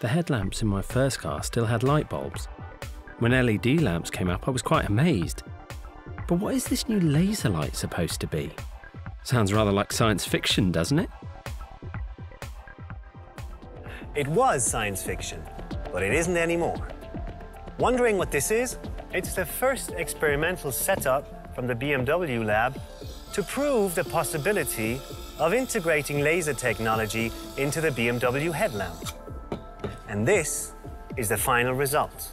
The headlamps in my first car still had light bulbs. When LED lamps came up, I was quite amazed. But what is this new laser light supposed to be? Sounds rather like science fiction, doesn't it? It was science fiction, but it isn't anymore. Wondering what this is? It's the first experimental setup from the BMW lab to prove the possibility of integrating laser technology into the BMW headlamp. And this is the final result.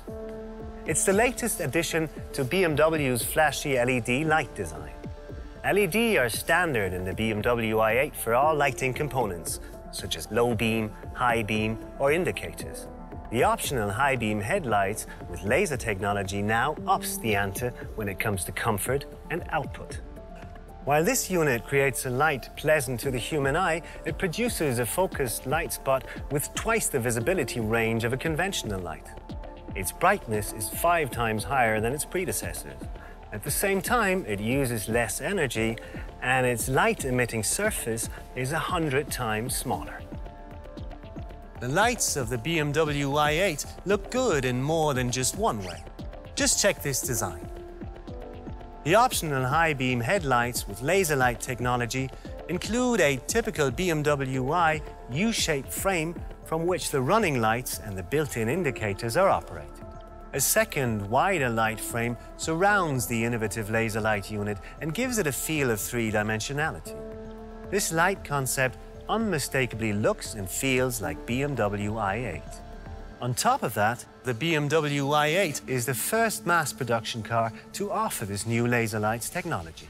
It's the latest addition to BMW's flashy LED light design. LED are standard in the BMW i8 for all lighting components, such as low beam, high beam, or indicators. The optional high beam headlights with laser technology now ups the ante when it comes to comfort and output. While this unit creates a light pleasant to the human eye, it produces a focused light spot with twice the visibility range of a conventional light. Its brightness is five times higher than its predecessors. At the same time, it uses less energy and its light-emitting surface is 100 times smaller. The lights of the BMW i8 look good in more than just one way. Just check this design. The optional high beam headlights with laser light technology include a typical BMW i U-shaped frame from which the running lights and the built-in indicators are operated. A second, wider light frame surrounds the innovative laser light unit and gives it a feel of three-dimensionality. This light concept unmistakably looks and feels like BMW i8. On top of that, the BMW i8 is the first mass production car to offer this new laser lights technology.